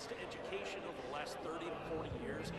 advance to education over the last 30 to 40 years.